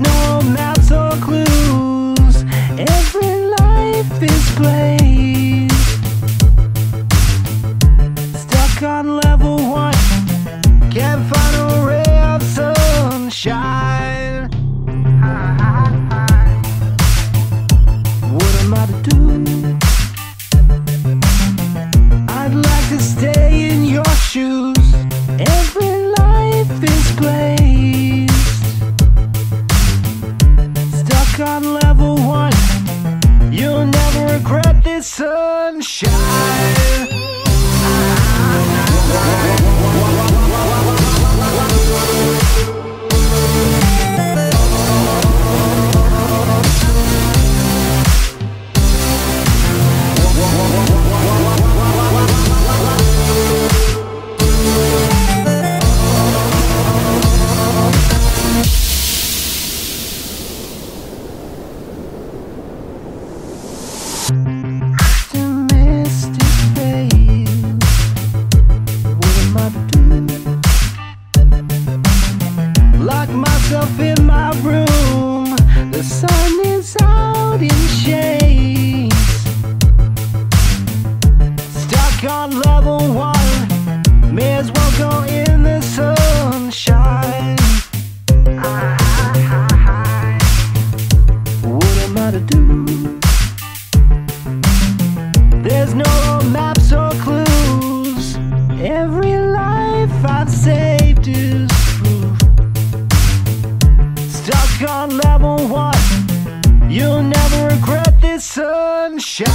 no maps or clues. Every life is played. Stuck on level one, can't find a ray of sunshine. What am I to do? I'd like to stay in your shoes. Every life is played. On level one. You'll never regret this sunshine. Myself in my room. The sun sunshine.